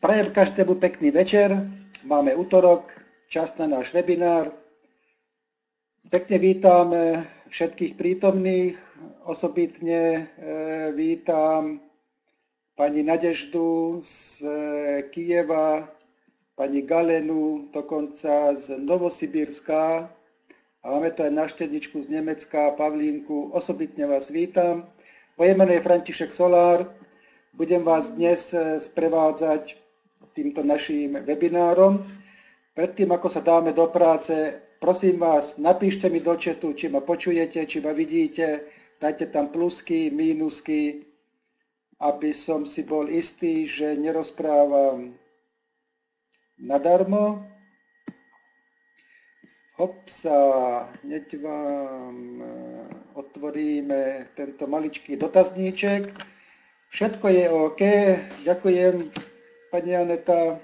Prajem každému pekný večer. Máme útorok, čas na náš webinár. Pekne vítam všetkých prítomných. Osobitne e, vítam pani Nadeždu z e, Kijeva, pani Galenu, dokonca z Novosibírska. A máme tu aj návštevničku z Nemecka, Pavlínku. Osobitne vás vítam. Moje meno je František Solár. Budem vás dnes e, sprevádzať týmto našim webinárom. Predtým, ako sa dáme do práce, prosím vás, napíšte mi do četu, či ma počujete, či ma vidíte, dajte tam plusky, mínusky, aby som si bol istý, že nerozprávam nadarmo. Hopsa, hneď vám eh, otvoríme tento maličký dotazníček. Všetko je OK. Ďakujem pani Aneta,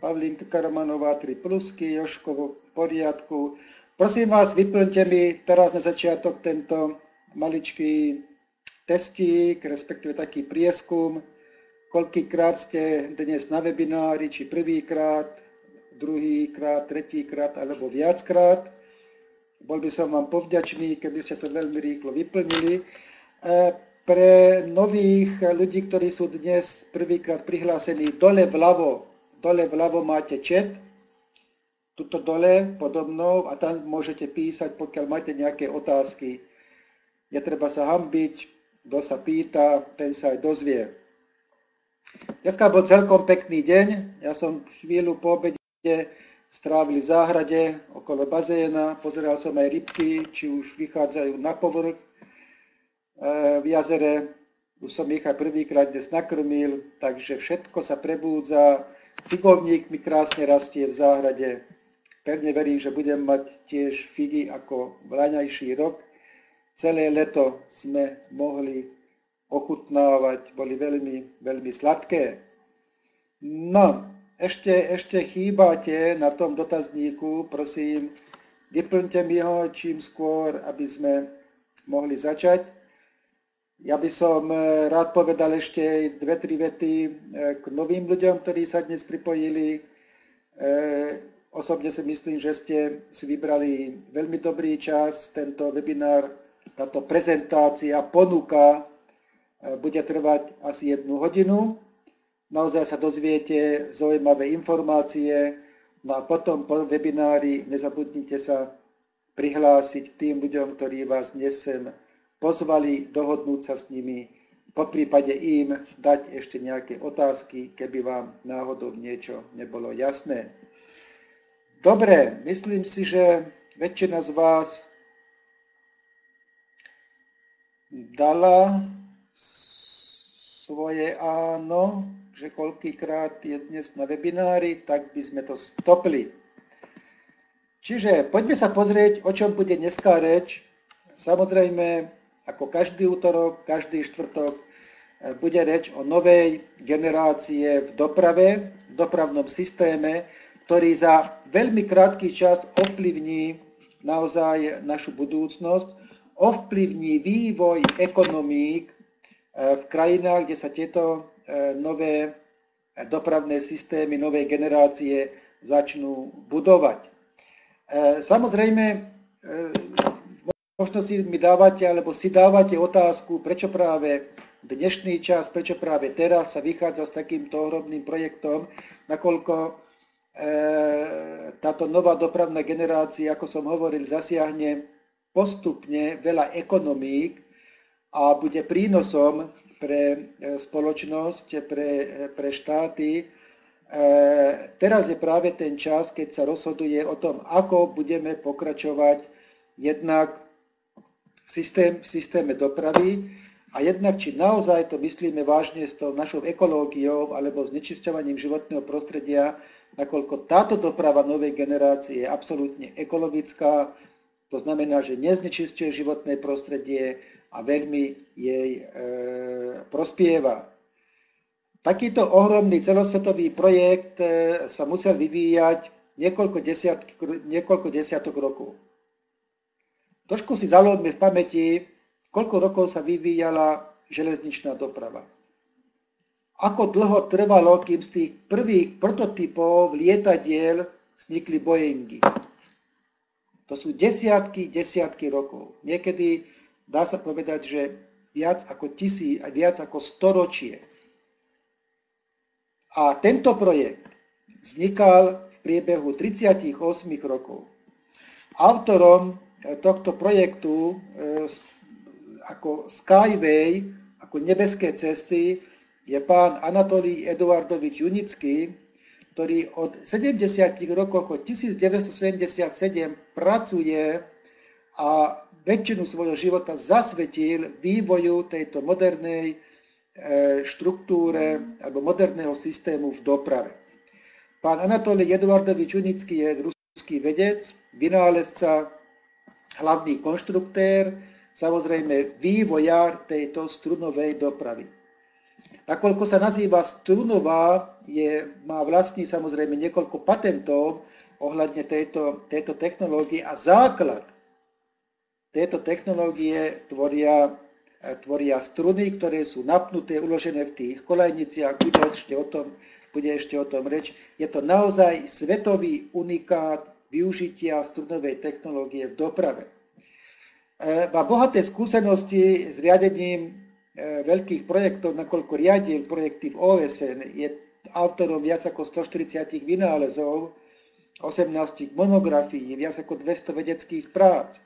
Pavlínka Karamanová, 3 plusky, Joško v poriadku. Prosím vás, vyplňte mi teraz na začiatok tento maličký testík, respektíve taký prieskum, koľkýkrát ste dnes na webinári, či prvýkrát, druhýkrát, tretíkrát alebo viackrát. Bol by som vám povďačný, keby ste to veľmi rýchlo vyplnili. Pre nových ľudí, ktorí sú dnes prvýkrát prihlásení, dole vľavo, dole vľavo máte chat, tuto dole podobnou a tam môžete písať, pokiaľ máte nejaké otázky. Netreba sa hambiť, kto sa pýta, ten sa aj dozvie. Dneska bol celkom pekný deň, ja som chvíľu po obede strávil v záhrade okolo bazéna, pozeral som aj rybky, či už vychádzajú na povrch, v jazere. Už som ich aj prvýkrát dnes nakrmil, takže všetko sa prebúdza. Figovník mi krásne rastie v záhrade. Pevne verím, že budem mať tiež figy ako vlaňajší rok. Celé leto sme mohli ochutnávať, boli veľmi, veľmi sladké. No, ešte, ešte chýbate na tom dotazníku, prosím, vyplňte mi ho čím skôr, aby sme mohli začať. Ja by som e, rád povedal ešte dve, tri vety e, k novým ľuďom, ktorí sa dnes pripojili. E, osobne si myslím, že ste si vybrali veľmi dobrý čas. Tento webinár, táto prezentácia, ponuka bude trvať asi jednu hodinu. Naozaj sa dozviete zaujímavé informácie. No a potom po webinári nezabudnite sa prihlásiť tým ľuďom, ktorí vás dnes sem pozvali dohodnúť sa s nimi, po prípade im dať ešte nejaké otázky, keby vám náhodou niečo nebolo jasné. Dobre, myslím si, že väčšina z vás dala svoje áno, že koľkýkrát je dnes na webinári, tak by sme to stopli. Čiže poďme sa pozrieť, o čom bude dneska reč. Samozrejme, ako každý útorok, každý štvrtok e, bude reč o novej generácie v doprave, v dopravnom systéme, ktorý za veľmi krátky čas ovplyvní naozaj našu budúcnosť, ovplyvní vývoj ekonomík e, v krajinách, kde sa tieto e, nové dopravné systémy, nové generácie začnú budovať. Samozrejme, Možno si mi dávate, alebo si dávate otázku, prečo práve dnešný čas, prečo práve teraz sa vychádza s takýmto ohromným projektom, nakoľko e, táto nová dopravná generácia, ako som hovoril, zasiahne postupne veľa ekonomík a bude prínosom pre e, spoločnosť, pre, e, pre štáty. Teraz je práve ten čas, keď sa rozhoduje o tom, ako budeme pokračovať jednak systém, v systéme dopravy a jednak, či naozaj to myslíme vážne s tou našou ekológiou alebo s nečisťovaním životného prostredia, nakoľko táto doprava novej generácie je absolútne ekologická, to znamená, že neznečistuje životné prostredie a veľmi jej e, prospieva. Takýto ohromný celosvetový projekt e, sa musel vyvíjať niekoľko, desiat, niekoľko desiatok rokov. Trošku si zalobme v pamäti, koľko rokov sa vyvíjala železničná doprava. ako dlho trvalo, kým z tých prvých prototypov lietadiel vznikli Boeingy. To sú desiatky, desiatky rokov. Niekedy dá sa povedať, že viac ako tisí viac ako storočie. A tento projekt vznikal v priebehu 38 rokov. Autorom tohto projektu eh, ako Skyway, ako nebeské cesty, je pán Anatolí Eduardovič Junický, ktorý od 70 rokov, od 1977 pracuje a väčšinu svojho života zasvetil vývoju tejto modernej e, štruktúre alebo moderného systému v doprave. Pán Anatolij Eduardovič Unický je ruský vedec, vynálezca, hlavný konštruktér, samozrejme vývojár tejto strunovej dopravy. Nakoľko sa nazýva strunová, je, má vlastní samozrejme niekoľko patentov ohľadne tejto, tejto technológie a základ tejto technológie tvoria, tvoria struny, ktoré sú napnuté, uložené v tých kolejniciach. Bude ešte o tom, bude ešte o tom reč. Je to naozaj svetový unikát využitia strunovej technológie v doprave. E, má bohaté skúsenosti s riadením E, veľkých projektov, nakoľko riadil projekty v OSN, je autorom viac ako 140 vynálezov, 18 monografií, viac ako 200 vedeckých prác.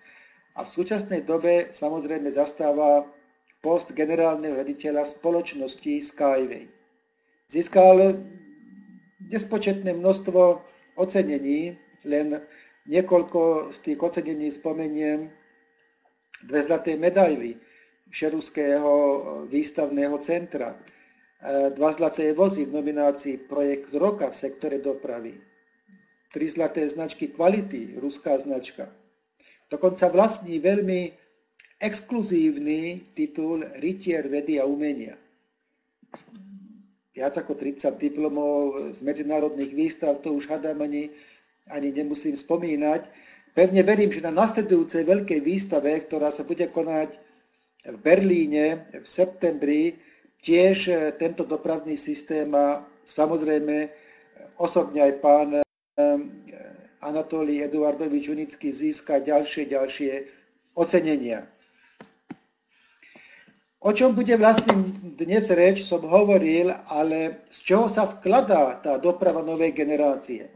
A v súčasnej dobe samozrejme zastáva post generálneho rediteľa spoločnosti Skyway. Získal nespočetné množstvo ocenení, len niekoľko z tých ocenení spomeniem dve zlaté medaily Šeruského výstavného centra, e, dva zlaté vozy v nominácii Projekt roka v sektore dopravy, tri zlaté značky kvality, ruská značka. Dokonca vlastní veľmi exkluzívny titul Rytier vedy a umenia. Viac ako 30 diplomov z medzinárodných výstav, to už hádam ani, ani nemusím spomínať. Pevne verím, že na nasledujúcej veľkej výstave, ktorá sa bude konať v Berlíne v septembri tiež e, tento dopravný systém a samozrejme osobne aj pán e, Anatolí Eduardovič Unický získa ďalšie, ďalšie ocenenia. O čom bude vlastne dnes reč, som hovoril, ale z čoho sa skladá tá doprava novej generácie.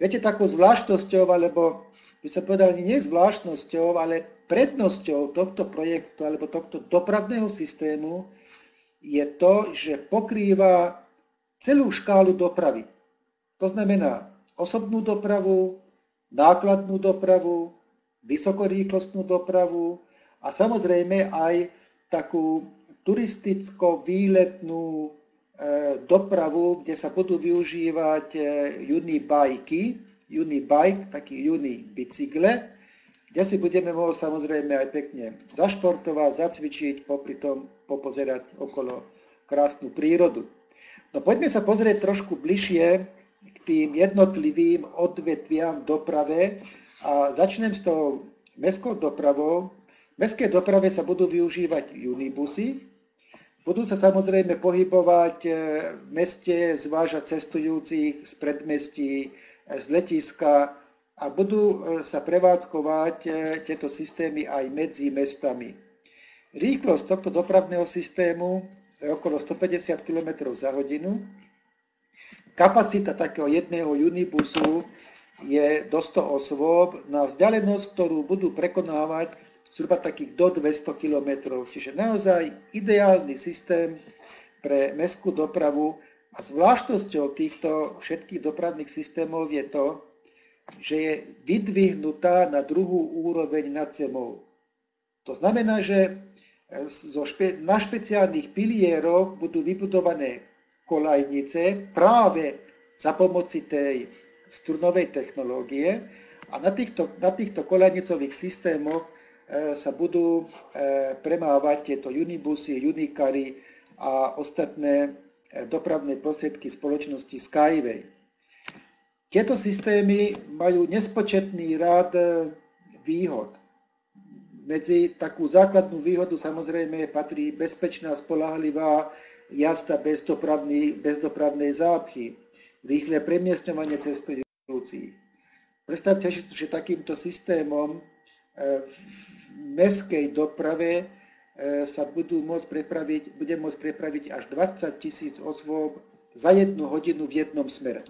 Viete, takou zvláštnosťou, alebo by sa povedal, nie zvláštnosťou, ale prednosťou tohto projektu alebo tohto dopravného systému je to, že pokrýva celú škálu dopravy. To znamená osobnú dopravu, nákladnú dopravu, vysokorýchlostnú dopravu a samozrejme aj takú turisticko-výletnú dopravu, kde sa budú využívať e, unibajky, unibike, taký uni bicykle, kde si budeme môcť samozrejme aj pekne zašportovať, zacvičiť, popri tom popozerať okolo krásnu prírodu. No poďme sa pozrieť trošku bližšie k tým jednotlivým odvetviam doprave a začnem s tou mestskou dopravou. V mestskej doprave sa budú využívať unibusy, budú sa samozrejme pohybovať v meste, zvážať cestujúcich z predmestí, z letiska a budú e, sa prevádzkovať e, tieto systémy aj medzi mestami. Rýchlosť tohto dopravného systému je okolo 150 km za hodinu. Kapacita takého jedného unibusu je do 100 osôb na vzdialenosť, ktorú budú prekonávať zhruba takých do 200 km. Čiže naozaj ideálny systém pre mestskú dopravu a zvláštnosťou týchto všetkých dopravných systémov je to, že je vydvihnutá na druhú úroveň nad zemou. To znamená, že na špeciálnych pilieroch budú vybudované kolajnice práve za pomoci tej strunovej technológie a na týchto, na týchto kolajnicových systémoch e, sa budú e, premávať tieto unibusy, unikary a ostatné dopravné prostriedky spoločnosti Skyway. Tieto systémy majú nespočetný rád e, výhod. Medzi takú základnú výhodu samozrejme patrí bezpečná, spolahlivá, jazda bez, bez dopravnej zápchy, rýchle premiestňovanie cestujúcich. Predstavte si, že takýmto systémom e, v meskej doprave e, sa budú môcť prepraviť, bude môcť prepraviť až 20 tisíc osôb za jednu hodinu v jednom smere.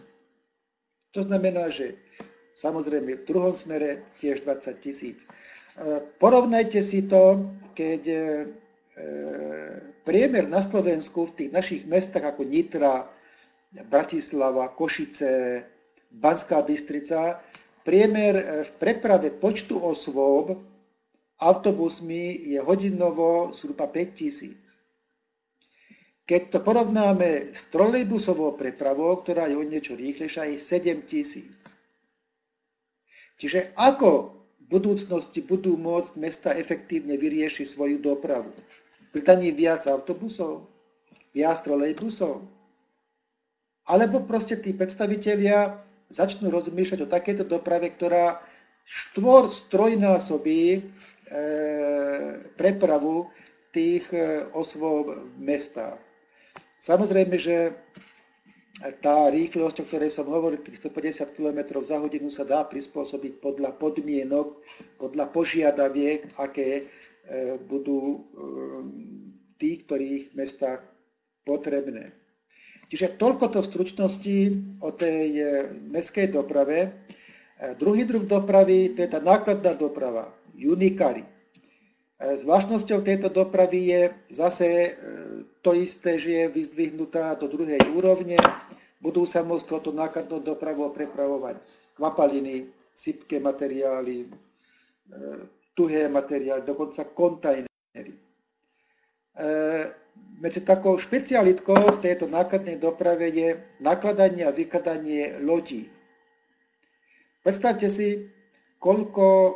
To znamená, že samozrejme v druhom smere tiež 20 tisíc. E, porovnajte si to, keď priemer na Slovensku v tých našich mestách ako Nitra, Bratislava, Košice, Banská Bystrica Priemer e, v preprave počtu osôb autobusmi je hodinovo zhruba 5000. Keď to porovnáme s trolejbusovou prepravou, ktorá je o niečo rýchlejšia, je 7000. Čiže ako v budúcnosti budú môcť mesta efektívne vyriešiť svoju dopravu? Pridaní viac autobusov? Viac trolejbusov? Alebo proste tí predstavitelia začnú rozmýšľať o takéto doprave, ktorá štvor strojnásobí e, prepravu tých e, osôb v mestách. Samozrejme, že tá rýchlosť, o ktorej som hovoril, tých 150 km za hodinu sa dá prispôsobiť podľa podmienok, podľa požiadaviek, aké e, budú e, v ktorých mestách potrebné. Čiže toľko to v stručnosti o tej e, meskej doprave. E, druhý druh dopravy, to je tá nákladná doprava, unikary. E, zvláštnosťou tejto dopravy je zase to isté, že je vyzdvihnutá do druhej úrovne. Budú sa môcť toto nákladnou dopravou prepravovať kvapaliny, sypké materiály, tuhé materiály, dokonca kontajnery medzi takou špecialitkou v tejto nákladnej doprave je nakladanie a vykladanie lodí. Predstavte si, koľko e,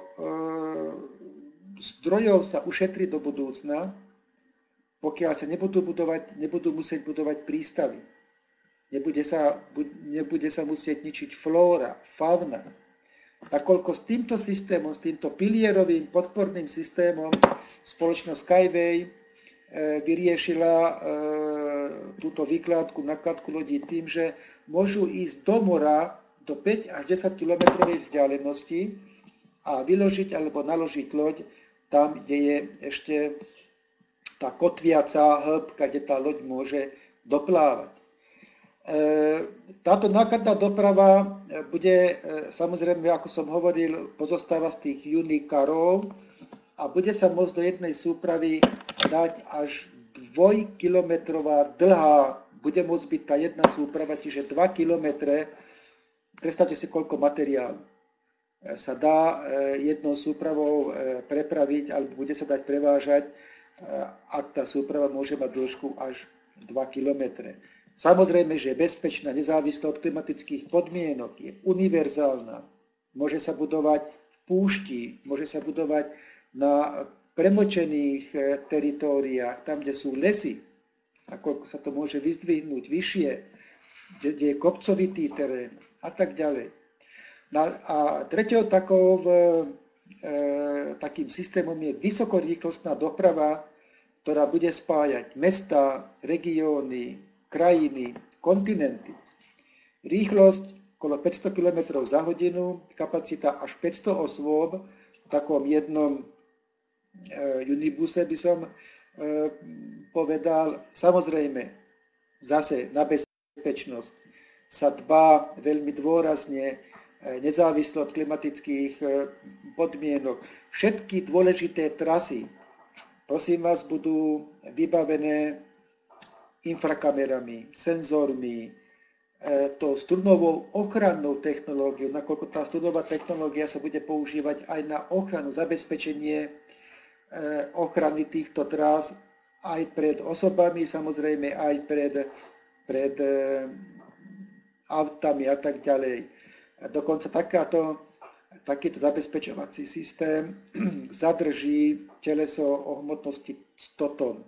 zdrojov sa ušetrí do budúcna, pokiaľ sa nebudú, budovať, nebudú musieť budovať prístavy. Nebude sa, nebude sa musieť ničiť flóra, fauna. Nakoľko s týmto systémom, s týmto pilierovým podporným systémom spoločnosť Skyway E, vyriešila e, túto výkladku, nakladku lodí tým, že môžu ísť do mora do 5 až 10 km vzdialenosti a vyložiť alebo naložiť loď tam, kde je ešte tá kotviaca hĺbka, kde tá loď môže doplávať. E, táto nákladná doprava bude, samozrejme, ako som hovoril, pozostáva z tých unikarov, a bude sa môcť do jednej súpravy dať až dvojkilometrová dlhá, bude môcť byť tá jedna súprava, čiže 2 kilometre, predstavte si, koľko materiálu sa dá e, jednou súpravou e, prepraviť, alebo bude sa dať prevážať, e, ak tá súprava môže mať dĺžku až 2 kilometre. Samozrejme, že je bezpečná, nezávislá od klimatických podmienok, je univerzálna, môže sa budovať v púšti, môže sa budovať na premočených eh, teritóriách, tam, kde sú lesy, ako sa to môže vyzdvihnúť vyššie, kde, kde je kopcovitý terén a tak ďalej. A tretiou takou, e, takým systémom je vysokorýchlostná doprava, ktorá bude spájať mesta, regióny, krajiny, kontinenty. Rýchlosť okolo 500 km za hodinu, kapacita až 500 osôb v takom jednom Eh, Unibuse by som eh, povedal, samozrejme, zase na bezpečnosť sa dbá veľmi dôrazne, eh, nezávislo od klimatických podmienok. Všetky dôležité trasy, prosím vás, budú vybavené infrakamerami, senzormi, to strunovou ochrannou technológiou, nakoľko tá strunová technológia sa bude používať aj na ochranu, zabezpečenie Eh, ochrany týchto trás aj pred osobami, samozrejme aj pred, pred eh, autami a tak ďalej. Dokonca takáto, takýto zabezpečovací systém zadrží teleso o hmotnosti 100 tón.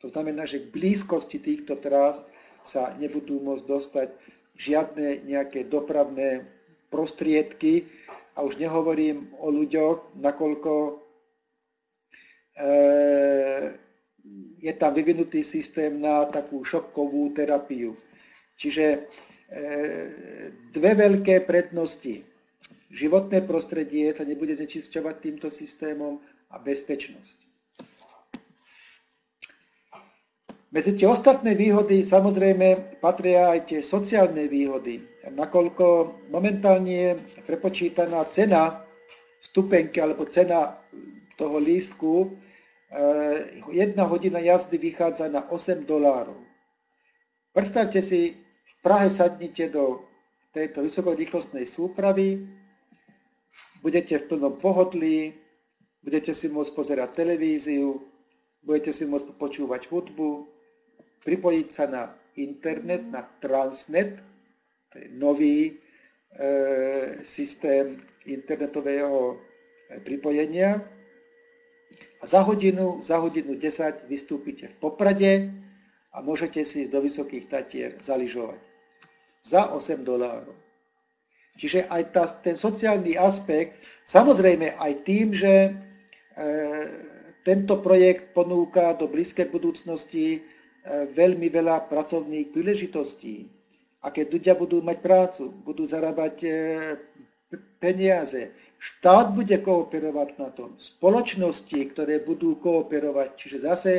To znamená, že k blízkosti týchto trás sa nebudú môcť dostať žiadne nejaké dopravné prostriedky a už nehovorím o ľuďoch, nakoľko je tam vyvinutý systém na takú šokovú terapiu. Čiže e, dve veľké prednosti. Životné prostredie sa nebude znečisťovať týmto systémom a bezpečnosť. Medzi tie ostatné výhody samozrejme patria aj tie sociálne výhody, nakoľko momentálne je prepočítaná cena stupenky alebo cena toho lístku, eh, jedna hodina jazdy vychádza na 8 dolárov. Predstavte si, v Prahe sadnite do tejto vysokorýchlostnej súpravy, budete v plnom pohodlí, budete si môcť pozerať televíziu, budete si môcť počúvať hudbu, pripojiť sa na internet, na Transnet, to je nový e, systém internetového e, pripojenia. Za hodinu, za hodinu 10 vystúpite v Poprade a môžete si ísť do Vysokých Tatier zaližovať. Za 8 dolárov. Čiže aj tá, ten sociálny aspekt, samozrejme aj tým, že e, tento projekt ponúka do blízkej budúcnosti E, veľmi veľa pracovných príležitostí. A keď ľudia budú mať prácu, budú zarábať e, peniaze, štát bude kooperovať na tom, spoločnosti, ktoré budú kooperovať, čiže zase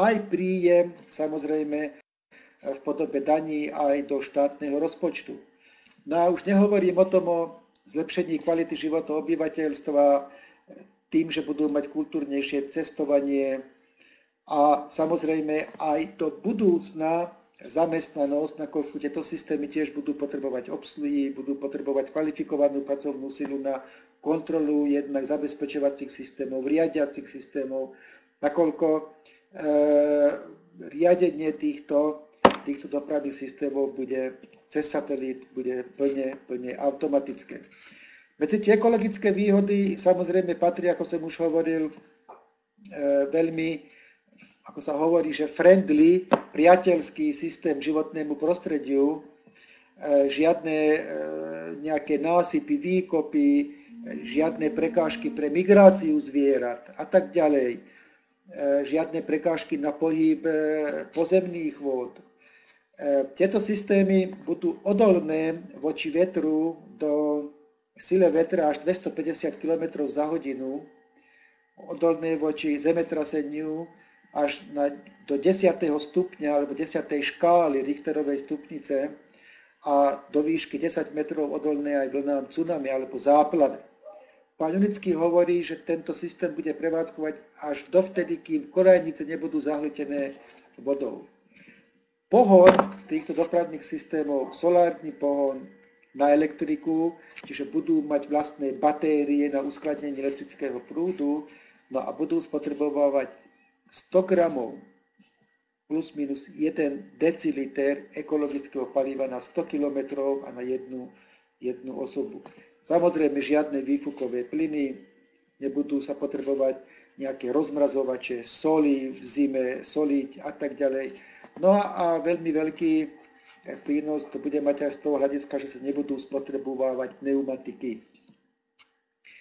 aj príjem, samozrejme, v podobe daní aj do štátneho rozpočtu. No a už nehovorím o tom o zlepšení kvality života obyvateľstva tým, že budú mať kultúrnejšie cestovanie, a samozrejme aj do budúcna zamestnanosť, nakoľko tieto systémy tiež budú potrebovať obsluhy, budú potrebovať kvalifikovanú pracovnú silu na kontrolu jednak zabezpečovacích systémov, riadiacich systémov, nakoľko e, riadenie týchto, týchto dopravných systémov bude cez satelit, bude plne, plne automatické. Medzi tie ekologické výhody samozrejme patrí, ako som už hovoril, e, veľmi ako sa hovorí, že friendly, priateľský systém životnému prostrediu, e, žiadne e, nejaké násypy, výkopy, žiadne prekážky pre migráciu zvierat a tak ďalej, žiadne prekážky na pohyb pozemných vôd. Tieto systémy budú odolné voči vetru do sile vetra až 250 km za hodinu, odolné voči zemetraseniu, až na, do 10. stupňa alebo 10. škály Richterovej stupnice a do výšky 10 metrov odolné aj vlnám tsunami alebo záplave. Pán Unický hovorí, že tento systém bude prevádzkovať až dovtedy, kým korajnice nebudú zahlutené vodou. Pohon týchto dopravných systémov, solárny pohon na elektriku, čiže budú mať vlastné batérie na uskladnenie elektrického prúdu, no a budú spotrebovať 100 gramov plus minus 1 deciliter ekologického paliva na 100 km a na jednu, jednu osobu. Samozrejme žiadne výfukové plyny, nebudú sa potrebovať nejaké rozmrazovače, soli v zime, soliť a tak ďalej. No a, veľmi veľký prínos to bude mať aj z toho hľadiska, že sa nebudú spotrebovávať pneumatiky.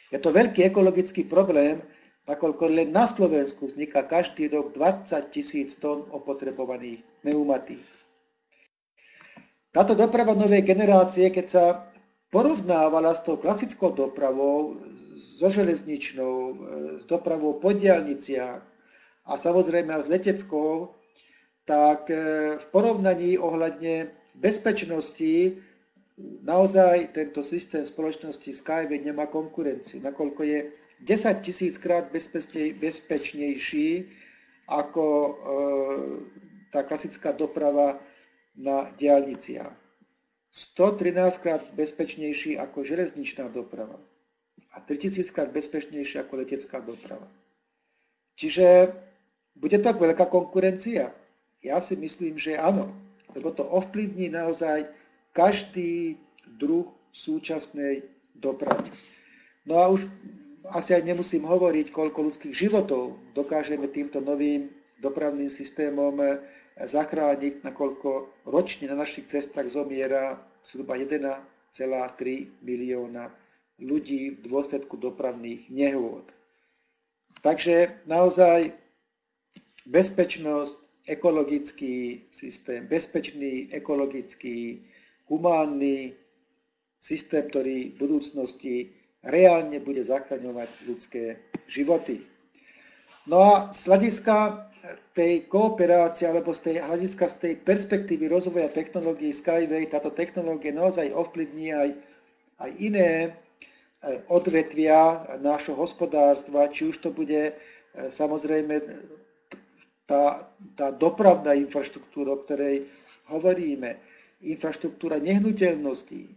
Je to veľký ekologický problém, nakoľko len na Slovensku vzniká každý rok 20 tisíc tón opotrebovaných pneumatík. Táto doprava novej generácie, keď sa porovnávala s tou klasickou dopravou, so železničnou, s dopravou po diálniciach a samozrejme s leteckou, tak e, v porovnaní ohľadne bezpečnosti naozaj tento systém spoločnosti Skyway nemá konkurenciu, nakoľko je 10 tisíckrát bezpečnejší ako e, tá klasická doprava na diálniciach. 113 krát bezpečnejší ako železničná doprava a 3000 krát bezpečnejší ako letecká doprava. Čiže bude to veľká konkurencia? Ja si myslím, že áno, lebo to ovplyvní naozaj každý druh súčasnej dopravy. No a už asi aj nemusím hovoriť, koľko ľudských životov dokážeme týmto novým dopravným systémom eh, zachrániť, nakoľko ročne na našich cestách zomiera zhruba 1,3 milióna ľudí v dôsledku dopravných nehôd. Takže naozaj bezpečnosť, ekologický systém, bezpečný, ekologický, humánny systém, ktorý v budúcnosti reálne bude zachraňovať ľudské životy. No a z hľadiska tej kooperácie alebo z tej hľadiska z tej perspektívy rozvoja technológií Skyway, táto technológia naozaj ovplyvní aj, aj iné e, odvetvia nášho hospodárstva, či už to bude e, samozrejme tá, tá dopravná infraštruktúra, o ktorej hovoríme, infraštruktúra nehnuteľností,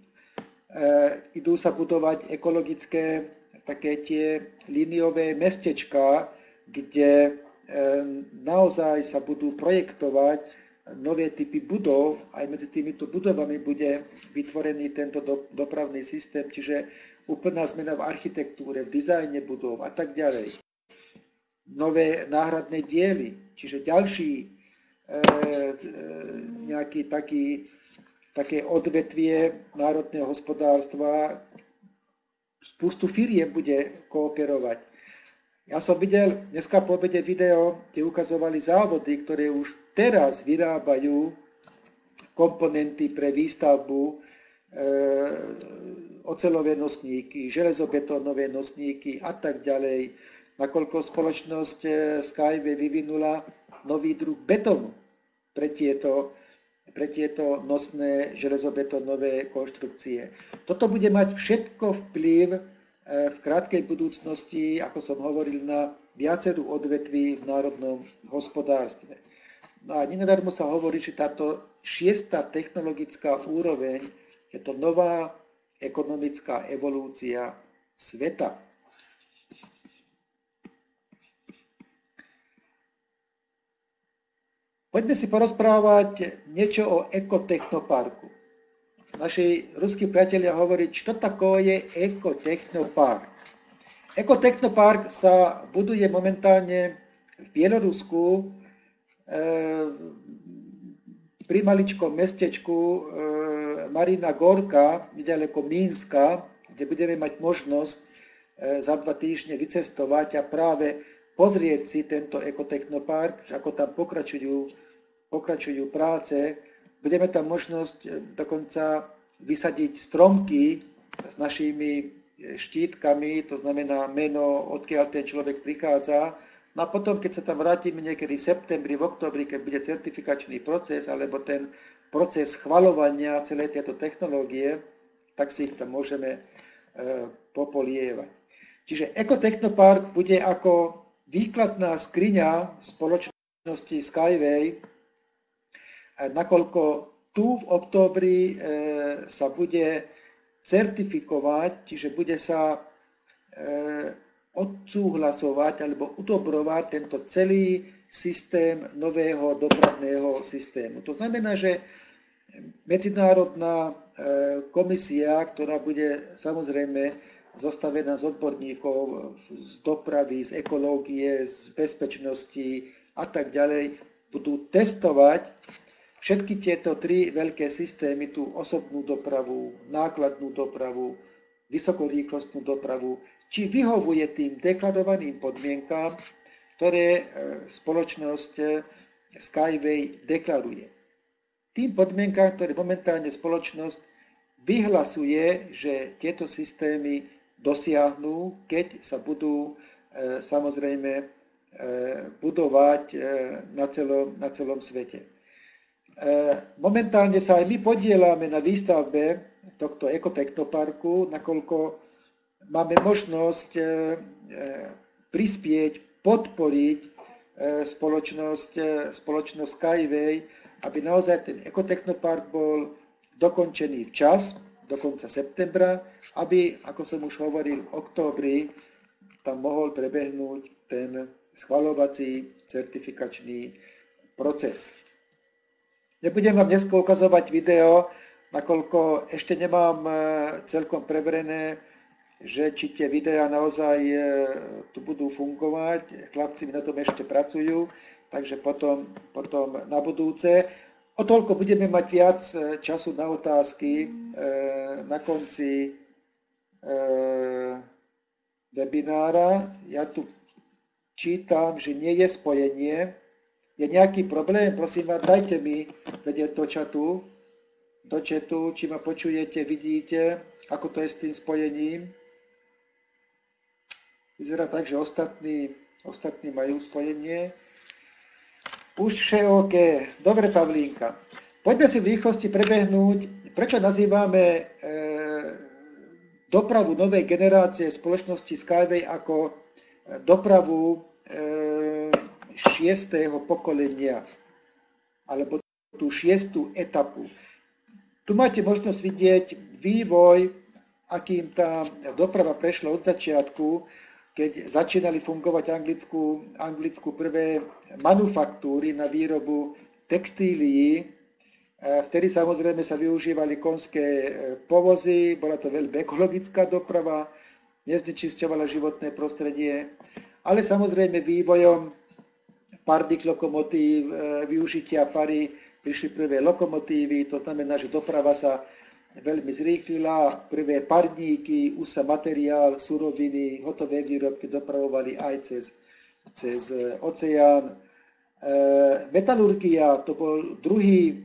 idú sa budovať ekologické také tie líniové mestečka, kde naozaj sa budú projektovať nové typy budov, aj medzi týmito budovami bude vytvorený tento do, dopravný systém, čiže úplná zmena v architektúre, v dizajne budov a tak ďalej. Nové náhradné diely, čiže ďalší e, e, nejaký taký, také odvetvie národného hospodárstva, spustu firie bude kooperovať. Ja som videl dneska po obede video, kde ukazovali závody, ktoré už teraz vyrábajú komponenty pre výstavbu e, ocelové nosníky, železobetónové nosníky a tak ďalej. Nakoľko spoločnosť e, Skyway vyvinula nový druh betónu pre tieto, pre tieto nosné železobetónové konštrukcie. Toto bude mať všetko vplyv E, v krátkej budúcnosti, ako som hovoril, na viacerú odvetví v národnom hospodárstve. No a nenadarmo sa hovorí, že táto šiesta technologická úroveň je to nová ekonomická evolúcia sveta. Poďme si porozprávať niečo o ekotechnoparku naši ruskí priatelia hovoriť, čo tako je ekotechnopark. Ekotechnopark sa buduje momentálne v Bielorusku, e, pri maličkom mestečku e, Marina Gorka, nedaleko Mínska, kde budeme mať možnosť e, za dva týždne vycestovať a práve pozrieť si tento ekotechnopark, ako tam pokračujú, pokračujú práce Budeme tam možnosť e, dokonca vysadiť stromky s našimi e, štítkami, to znamená meno, odkiaľ ten človek prichádza. No a potom, keď sa tam vrátime niekedy v septembri, v oktobri, keď bude certifikačný proces alebo ten proces schvalovania celej tieto technológie, tak si ich tam môžeme e, popolievať. Čiže Ekotechnopark bude ako výkladná skriňa spoločnosti Skyway nakoľko tu v októbri e, sa bude certifikovať, čiže bude sa e, odsúhlasovať alebo udobrovať tento celý systém nového dopravného systému. To znamená, že medzinárodná e, komisia, ktorá bude samozrejme zostavená z odborníkov z dopravy, z ekológie, z bezpečnosti a tak ďalej, budú testovať Všetky tieto tri veľké systémy, tú osobnú dopravu, nákladnú dopravu, vysokorýchlostnú dopravu, či vyhovuje tým deklarovaným podmienkám, ktoré e, spoločnosť e, Skyway deklaruje. Tým podmienkám, ktoré momentálne spoločnosť vyhlasuje, že tieto systémy dosiahnu, keď sa budú e, samozrejme budovať na celom, na celom svete. E, momentálne sa aj my podielame na výstavbe tohto ekotechnoparku, nakoľko máme možnosť e, e, prispieť, podporiť spoločnosť, spoločnosť Skyway, aby naozaj ten ekotechnopark bol dokončený včas, do konca septembra, aby, ako som už hovoril, v októbri tam mohol prebehnúť ten schvalovací certifikačný proces. Nebudem vám dnes ukazovať video, nakoľko ešte nemám e, celkom preverené, že či tie videá naozaj e, tu budú fungovať. Chlapci mi na tom ešte pracujú, takže potom, potom na budúce. O toľko budeme mať viac e, času na otázky na konci webinára. Ja tu čítam, že nie je spojenie Je nejaký problém? Prosím vás, dajte mi vedieť do čatu, do čatu, či ma počujete, vidíte, ako to je s tým spojením. Vyzerá tak, že ostatní, ostatní majú spojenie. Už vše OK. Dobre, Pavlínka. Poďme si v rýchlosti prebehnúť, prečo nazývame e, dopravu novej generácie spoločnosti Skyway ako e, dopravu e, šiestého pokolenia, alebo tú šiestu etapu. Tu máte možnosť vidieť vývoj, akým tá doprava prešla od začiatku, keď začínali fungovať anglickú, anglickú prvé manufaktúry na výrobu textílií. E, vtedy samozrejme sa využívali konské e, povozy, bola to veľmi ekologická doprava, neznečisťovala životné prostredie, ale samozrejme vývojom pardik lokomotív, e, využitia pary, prišli prvé lokomotívy, to znamená, že doprava sa veľmi zrýchlila. Prvé parníky, už sa materiál, suroviny, hotové výrobky dopravovali aj cez, cez e, oceán. E, metalurgia to bol druhý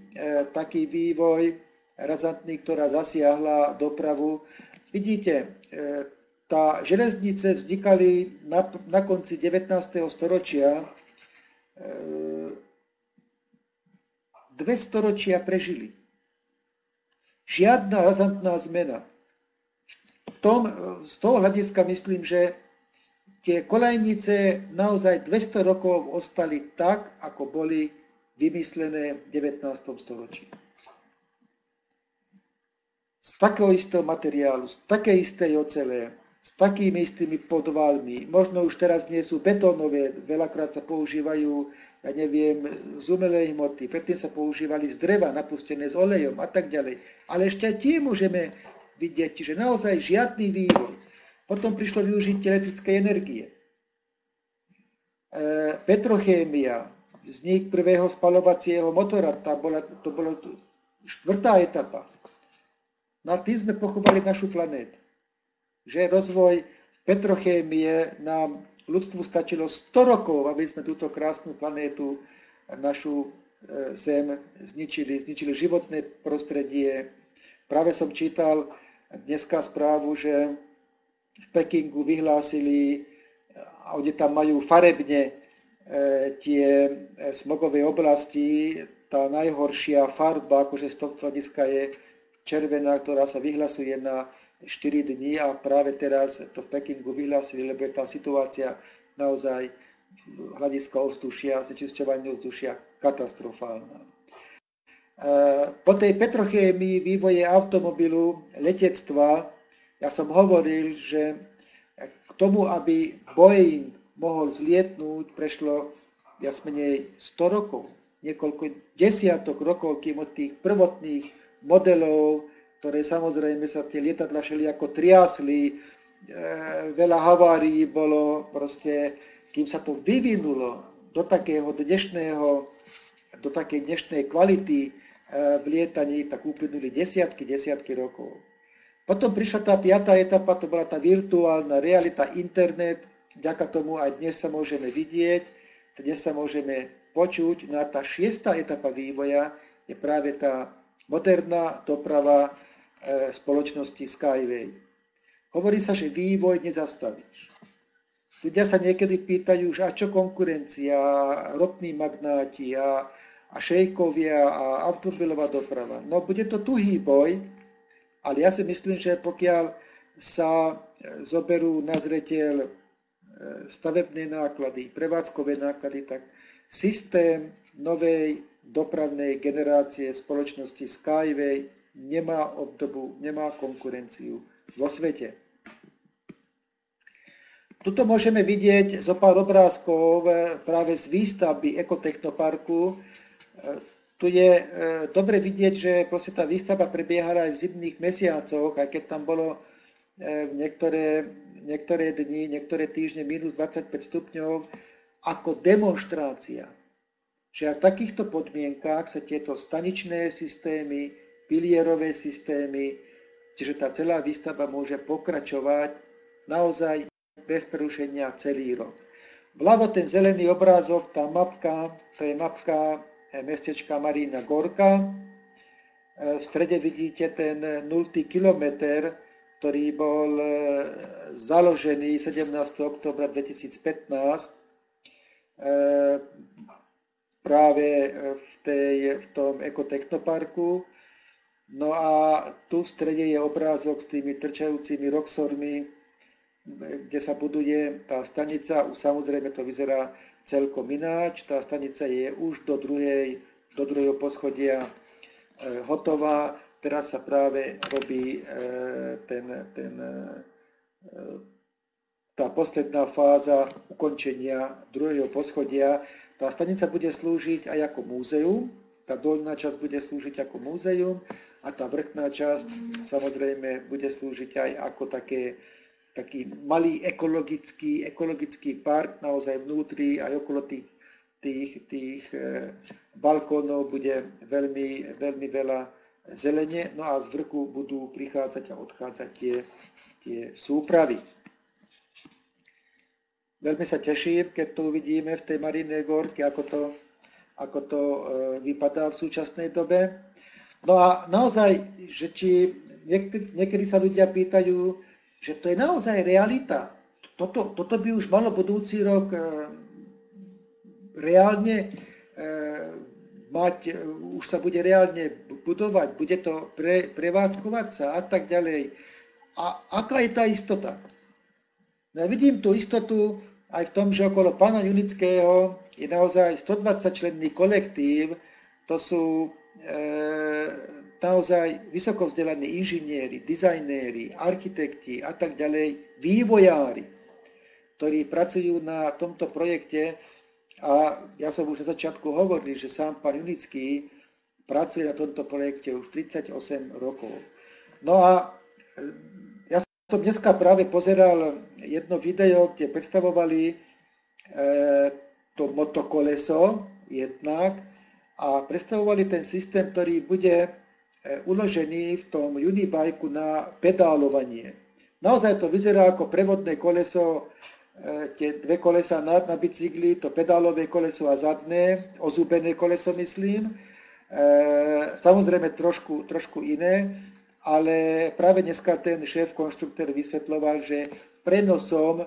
taký vývoj razantný, ktorá zasiahla dopravu. Vidíte, tá železnice vznikali na, na konci 19. storočia. Dve storočia prežili. Žiadna razantná zmena. V tom, z toho hľadiska myslím, že tie kolejnice naozaj 200 rokov ostali tak, ako boli vymyslené v 19. storočí. Z takého istého materiálu, z takej istej ocele, s takými istými podvalmi. Možno už teraz nie sú betónové, veľakrát sa používajú, ja neviem, z umelej hmoty, predtým sa používali z dreva, napustené s olejom a tak ďalej. Ale ešte tie môžeme vidieť, čiže naozaj žiadny vývoj. Potom prišlo využitie elektrickej energie. E, petrochémia, vznik prvého spalovacieho motora, tá bola, to bola štvrtá etapa. Na tým sme pochovali našu planétu že rozvoj petrochémie nám ľudstvu stačilo 100 rokov, aby sme túto krásnu planétu, našu e, Zem, zničili, zničili životné prostredie. Práve som čítal dneska správu, že v Pekingu vyhlásili, a oni tam majú farebne e, tie e, smogové oblasti, tá najhoršia farba, akože z tohto hľadiska je červená, ktorá sa vyhlasuje na 4 dní a práve teraz to v Pekingu vyhlásili, lebo je tá situácia naozaj hľadiska ovzdušia, znečisťovania ovzdušia katastrofálna. E, po tej petrochémii vývoje automobilu, letectva, ja som hovoril, že k tomu, aby Boeing mohol zlietnúť, prešlo viac menej 100 rokov, niekoľko desiatok rokov, kým od tých prvotných modelov ktoré samozrejme sa tie lietadla šeli triasli, e, veľa havárií bolo, proste, kým sa to vyvinulo do takého dnešného, do takej dnešnej kvality e, v lietaní, tak uplynuli desiatky, desiatky rokov. Potom prišla tá piatá etapa, to bola tá virtuálna realita, internet, vďaka tomu aj dnes sa môžeme vidieť, dnes sa môžeme počuť. No a tá šiestá etapa vývoja je práve tá moderná doprava E, spoločnosti Skyway. Hovorí sa, že vývoj nezastavíš. Ľudia sa niekedy pýtajú, že a čo konkurencia, ropní magnáti a, a šejkovia a automobilová doprava. No bude to tuhý boj, ale ja si myslím, že pokiaľ sa e, zoberú na zreteľ e, stavebné náklady, prevádzkové náklady, tak systém novej dopravnej generácie spoločnosti Skyway nemá obdobu, nemá konkurenciu vo svete. Tuto môžeme vidieť zo pár obrázkov eh, práve z výstavby ekotechnoparku. Eh, tu je eh, dobre vidieť, že proste tá výstava prebiehala aj v zimných mesiacoch, aj keď tam bolo niektoré, niektoré dni, niektoré týždne minus 25 stupňov, ako demonstrácia, že aj v takýchto podmienkách sa tieto staničné systémy, pilierové systémy, čiže tá celá výstava môže pokračovať naozaj bez prerušenia celý rok. Vľavo ten zelený obrázok, tá mapka, to je mapka eh, mestečka Marína Gorka. Eh, v strede vidíte ten 0. kilometr, ktorý bol eh, založený 17. oktobra 2015 práve v, tej, v tom ekotechnoparku. No a tu v strede je obrázok s tými trčajúcimi roxormi, kde sa buduje tá stanica, samozrejme to vyzerá celkom ináč, tá stanica je už do, druhej, do druhého poschodia e, hotová, teraz sa práve robí e, ten, ten, e, tá posledná fáza ukončenia druhého poschodia. Tá stanica bude slúžiť aj ako múzeum, tá dolná časť bude slúžiť ako múzeum a tá vrchná časť samozrejme bude slúžiť aj ako také taký malý ekologický, ekologický park, naozaj vnútri aj okolo tých, tých, tých e, balkónov bude veľmi, veľmi veľa zelene, no a z vrchu budú prichádzať a odchádzať tie, tie súpravy. Veľmi sa teším, keď to uvidíme v tej Marinej Gorke, ako to, ako to e, vypadá v súčasnej dobe. No a naozaj, že či niekedy, niekedy sa ľudia pýtajú, že to je naozaj realita. Toto, toto by už malo budúci rok e, reálne e, mať, už sa bude reálne budovať, bude to pre, prevádzkovať sa a tak ďalej. A aká je tá istota? No ja vidím tú istotu aj v tom, že okolo pána Junického je naozaj 120 členný kolektív, to sú e, naozaj vysoko vzdelaní inžinieri, dizajnéri, architekti a tak ďalej, vývojári, ktorí pracujú na tomto projekte a ja som už na začiatku hovoril, že sám pán Junický pracuje na tomto projekte už 38 rokov. No a som dneska práve pozeral jedno video, kde predstavovali e, to motokoleso jednak a predstavovali ten systém, ktorý bude E, uložený v tom unibajku na pedálovanie. Naozaj to vyzerá ako prevodné koleso, e, tie dve kolesa nad na bicykli, to pedálové koleso a zadné, ozúbené koleso myslím. E, samozrejme trošku, trošku iné, ale práve dneska ten šéf konštruktor vysvetloval, že prenosom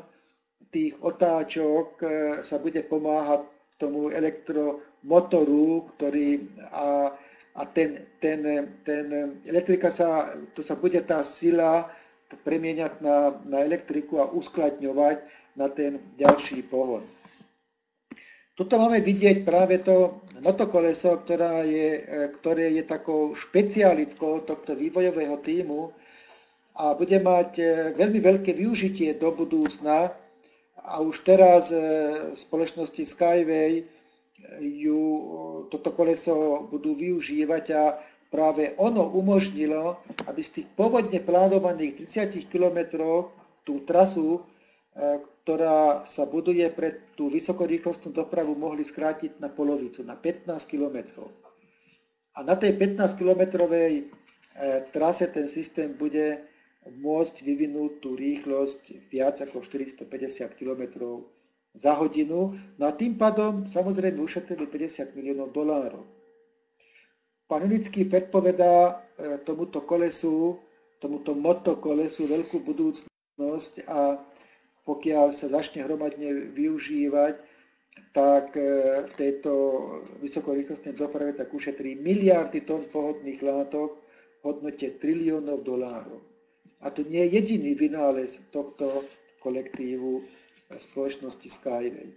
tých otáčok sa bude pomáhať tomu elektromotoru, ktorý a a ten, ten, ten elektrika sa, to sa bude tá sila premieňať na, na elektriku a uskladňovať na ten ďalší pohon. Tuto máme vidieť práve to motokoleso, ktorá je, ktoré je takou špecialitkou tohto vývojového týmu a bude mať e, veľmi veľké využitie do budúcna. A už teraz e, v spoločnosti Skyway ju, toto koleso budú využívať a práve ono umožnilo, aby z tých pôvodne plánovaných 30 km tú trasu, e, ktorá sa buduje pre tú vysokorýchlostnú dopravu, mohli skrátiť na polovicu, na 15 km. A na tej 15-kilometrovej e, trase ten systém bude môcť vyvinúť tú rýchlosť viac ako 450 km za hodinu, no a tým pádom samozrejme ušetrili 50 miliónov dolárov. Pán Unický predpovedá e, tomuto kolesu, tomuto motokolesu veľkú budúcnosť a pokiaľ sa začne hromadne využívať, tak e, v tejto vysokorýchlostnej doprave tak ušetrí miliardy tón pohodných látok v hodnote triliónov dolárov. A to nie je jediný vynález tohto kolektívu spoločnosti Skyway.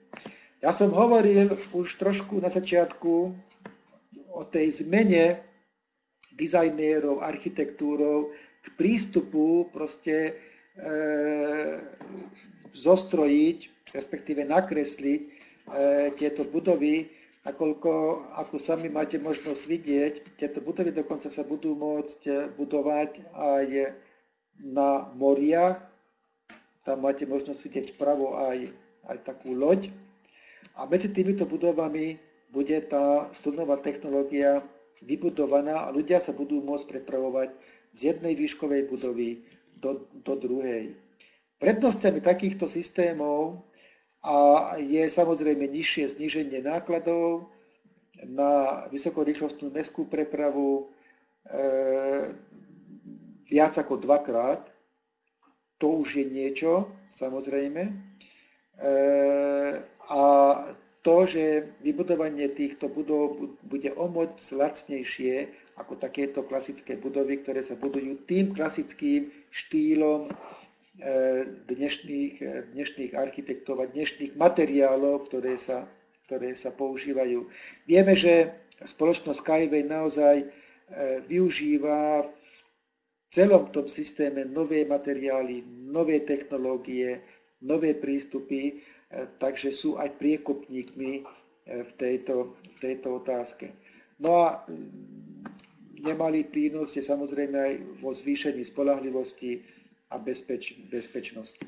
Ja som hovoril už trošku na začiatku o tej zmene dizajnérov, architektúrov k prístupu proste e, zostrojiť, respektíve nakresliť e, tieto budovy, nakoľko, ako sami máte možnosť vidieť, tieto budovy dokonca sa budú môcť budovať aj na moriach, tam máte možnosť vidieť vpravo aj, aj takú loď. A medzi týmito budovami bude tá studnová technológia vybudovaná a ľudia sa budú môcť prepravovať z jednej výškovej budovy do, do druhej. Prednosťami takýchto systémov a je samozrejme nižšie zníženie nákladov na vysokorýchlostnú mestskú prepravu e, viac ako dvakrát. To už je niečo, samozrejme. E, a to, že vybudovanie týchto budov bude o moc lacnejšie ako takéto klasické budovy, ktoré sa budujú tým klasickým štýlom e, dnešných, e, dnešných architektov a dnešných materiálov, ktoré sa, ktoré sa používajú. Vieme, že spoločnosť Skyway naozaj e, využíva v celom tom systéme nové materiály, nové technológie, nové prístupy, takže sú aj priekopníkmi v tejto, tejto otázke. No a nemalý prínos je samozrejme aj vo zvýšení spolahlivosti a bezpeč, bezpečnosti.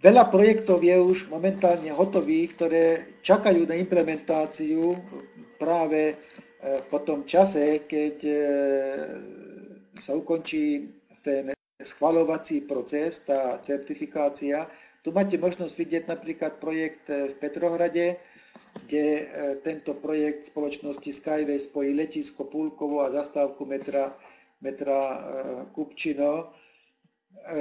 Veľa projektov je už momentálne hotových, ktoré čakajú na implementáciu práve e, po tom čase, keď sa ukončí ten schvalovací proces, tá certifikácia. Tu máte možnosť vidieť napríklad projekt v Petrohrade, kde e, tento projekt spoločnosti Skyway spojí letisko Púlkovo a zastávku metra, metra e, Kupčino. E,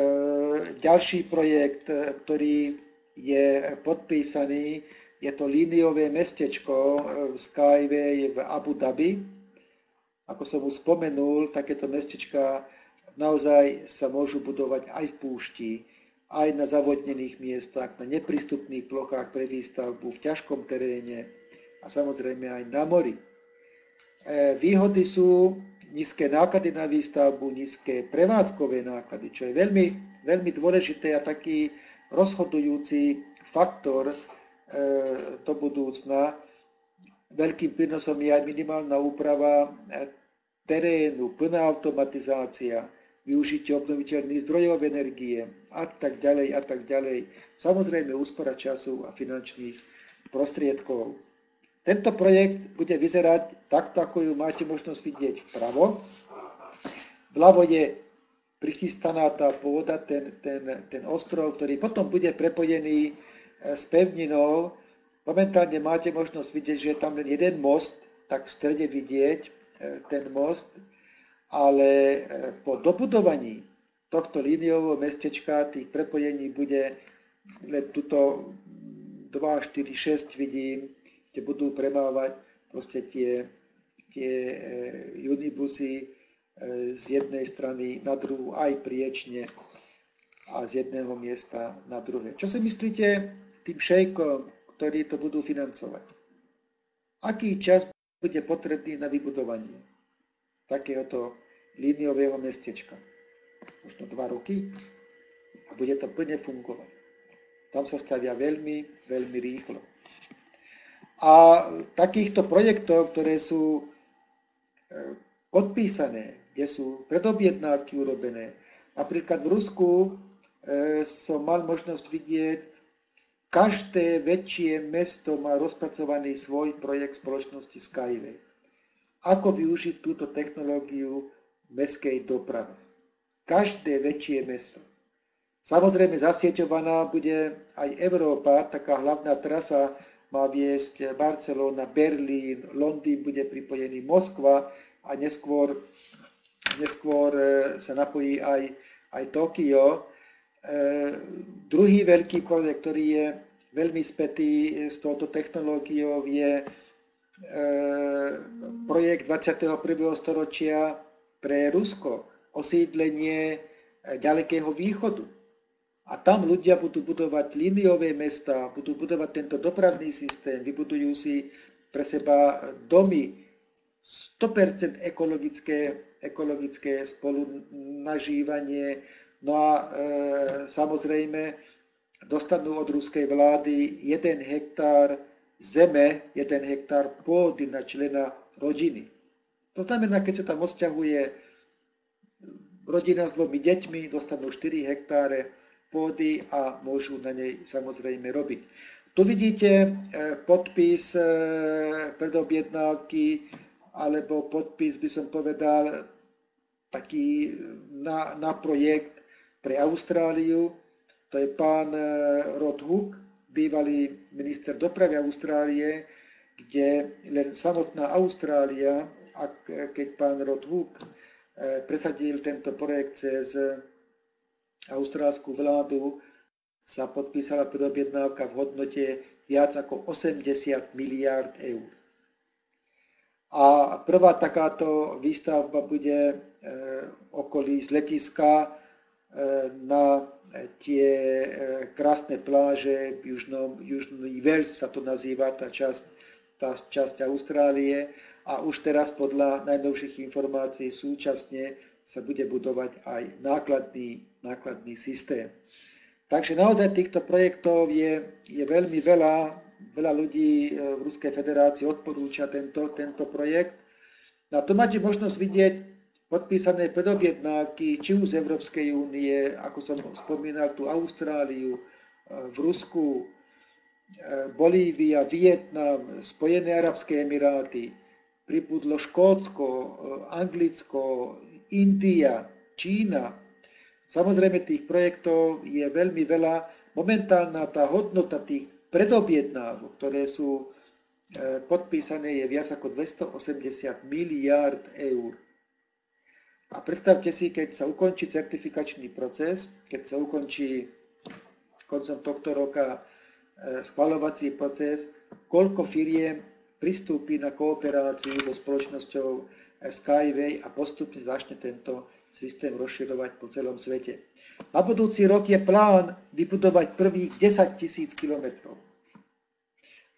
ďalší projekt, ktorý je podpísaný, je to líniové mestečko Skyway v Abu Dhabi. Ako som už spomenul, takéto mestečka naozaj sa môžu budovať aj v púšti, aj na zavodnených miestach, na neprístupných plochách pre výstavbu, v ťažkom teréne a samozrejme aj na mori. E, výhody sú nízke náklady na výstavbu, nízke prevádzkové náklady, čo je veľmi, veľmi dôležité a taký rozhodujúci faktor e, do budúcna. Veľkým prínosom je aj minimálna úprava e, terénu, plná automatizácia, využitie obnoviteľných zdrojov energie a tak ďalej a tak ďalej. Samozrejme úspora času a finančných prostriedkov. Tento projekt bude vyzerať takto, ako ju máte možnosť vidieť vpravo. Vľavo je prichystaná tá pôda, ten, ten, ten ostrov, ktorý potom bude prepojený e, s pevninou. Momentálne máte možnosť vidieť, že je tam len jeden most, tak v strede vidieť e, ten most ale e, po dobudovaní tohto líniového mestečka tých prepojení bude len tuto 2, 4, 6 vidím, kde budú premávať proste tie, tie e, unibusy e, z jednej strany na druhú aj priečne a z jedného miesta na druhé. Čo si myslíte tým šejkom, ktorí to budú financovať? Aký čas bude potrebný na vybudovanie? Takéhoto líniového mestečka. Možno dva roky a bude to plne fungovať. Tam sa stavia veľmi, veľmi rýchlo. A takýchto projektov, ktoré sú e, podpísané, kde sú predobjednávky urobené, napríklad v Rusku e, som mal možnosť vidieť, každé väčšie mesto má rozpracovaný svoj projekt spoločnosti Skyway ako využiť túto technológiu mestskej dopravy. Každé väčšie mesto. Samozrejme zasieťovaná bude aj Európa, taká hlavná trasa má viesť Barcelona, Berlín, Londýn bude pripojený Moskva a neskôr, neskôr e, sa napojí aj, aj Tokio. E, druhý veľký projekt, ktorý je veľmi spätý s touto technológiou, je projekt 21. storočia pre Rusko, osídlenie e, ďalekého východu. A tam ľudia budú budovať líniové mesta, budú budovať tento dopravný systém, vybudujú si pre seba domy, 100% ekologické, ekologické spolunažívanie. No a e, samozrejme dostanú od ruskej vlády 1 hektár zeme, jeden hektár pôdy na člena rodiny. To znamená, keď sa tam odsťahuje rodina s dvomi deťmi, dostanú 4 hektáre pôdy a môžu na nej samozrejme robiť. Tu vidíte e, podpis e, predobjednávky alebo podpis, by som povedal, taký na, na projekt pre Austráliu. to je pán Rod Hook, bývalý minister dopravy Austrálie, kde len samotná Austrália, ak, keď pán Rod Hook presadil tento projekt cez austrálskú vládu, sa podpísala predobjednávka v hodnote viac ako 80 miliard eur. A prvá takáto výstavba bude e, okolí z letiska na tie e, krásne pláže v južnom, južný Wales sa to nazýva, tá časť, tá časť Austrálie. A už teraz podľa najnovších informácií súčasne sa bude budovať aj nákladný, nákladný systém. Takže naozaj týchto projektov je, je veľmi veľa. Veľa ľudí e, v Ruskej federácii odporúča tento, tento projekt. Na to máte možnosť vidieť podpísané predobjednávky, či už z Európskej únie, ako som spomínal, tu Austráliu, e, v Rusku, e, Bolívia, Vietnam, Spojené arabské emiráty, pribudlo Škótsko, Anglicko, India, Čína, Samozrejme tých projektov je veľmi veľa. Momentálna tá hodnota tých predobjednávok, ktoré sú e, podpísané, je viac ako 280 miliárd eur. A predstavte si, keď sa ukončí certifikačný proces, keď sa ukončí koncom tohto roka e, schvalovací proces, koľko firiem pristúpi na kooperáciu so spoločnosťou Skyway a postupne začne tento systém rozširovať po celom svete. Na budúci rok je plán vybudovať prvých 10 tisíc kilometrov.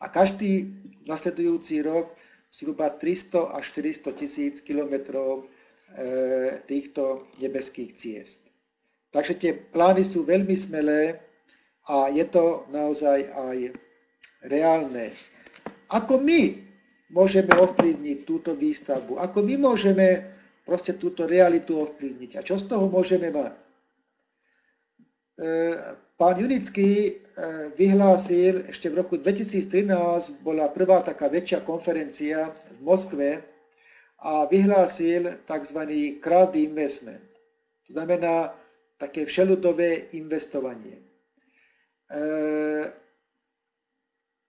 A každý nasledujúci rok zhruba 300 až 400 tisíc kilometrov týchto nebeských ciest. Takže tie plány sú veľmi smelé a je to naozaj aj reálne. Ako my môžeme ovplyvniť túto výstavbu? Ako my môžeme proste túto realitu ovplyvniť. A čo z toho môžeme mať? E, pán Junický e, vyhlásil, ešte v roku 2013 bola prvá taká väčšia konferencia v Moskve a vyhlásil tzv. crowd investment. To znamená také všeludové investovanie. E,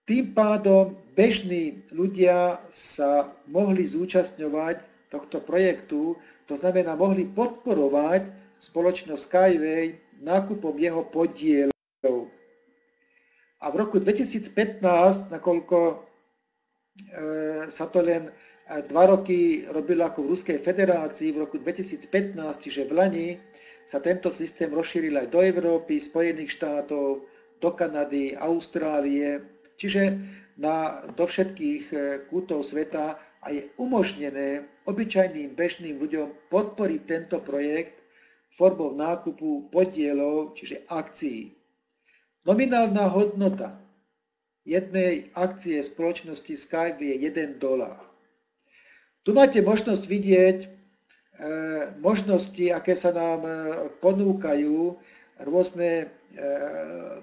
tým pádom bežní ľudia sa mohli zúčastňovať tohto projektu, to znamená, mohli podporovať spoločnosť Skyway nákupom jeho podielov. A v roku 2015, nakoľko e, sa to len dva roky robilo ako v Ruskej federácii, v roku 2015, čiže v Lani, sa tento systém rozšíril aj do Európy, Spojených štátov, do Kanady, Austrálie, čiže na, do všetkých e, kútov sveta a je umožnené obyčajným bežným ľuďom podporiť tento projekt formou nákupu podielov, čiže akcií. Nominálna hodnota jednej akcie spoločnosti Skype je 1 dolár. Tu máte možnosť vidieť e, možnosti, aké sa nám e, ponúkajú, rôzne e,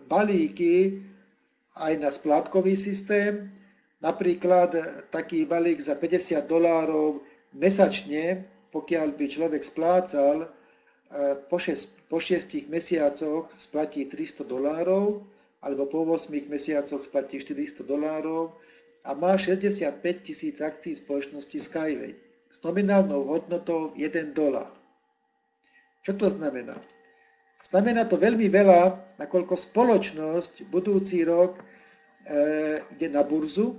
balíky aj na splátkový systém, Napríklad taký balík za 50 dolárov mesačne, pokiaľ by človek splácal, po 6, po 6 mesiacoch splatí 300 dolárov, alebo po 8 mesiacoch splatí 400 dolárov a má 65 tisíc akcií spoločnosti Skyway s nominálnou hodnotou 1 dolár. Čo to znamená? Znamená to veľmi veľa, nakoľko spoločnosť budúci rok e, ide na burzu